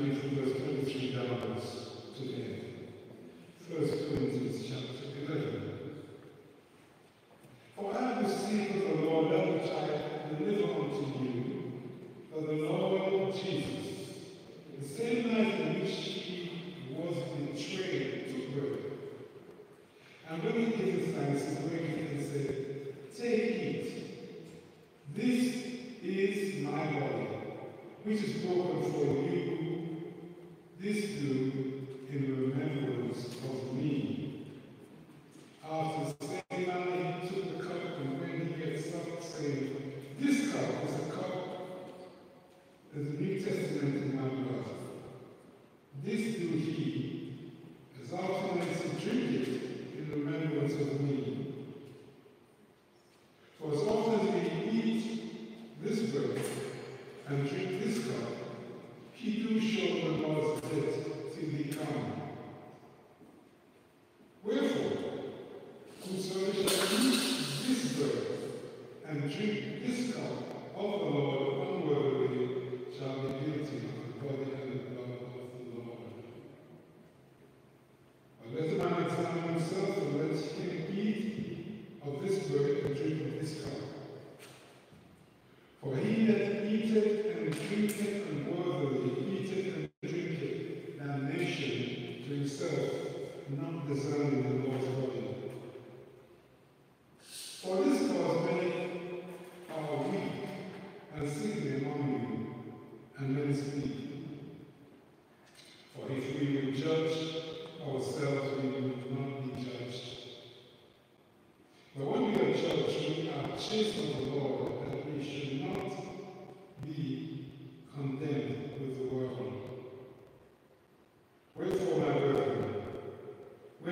His first poetry that was today. First Corinthians chapter 11.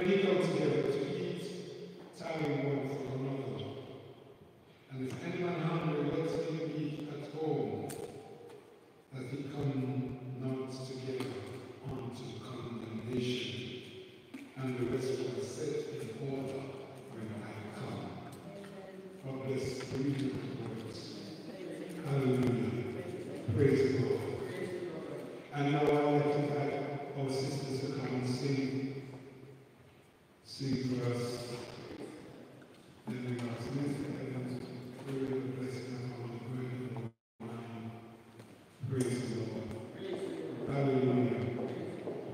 we together to eat time we want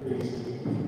Praise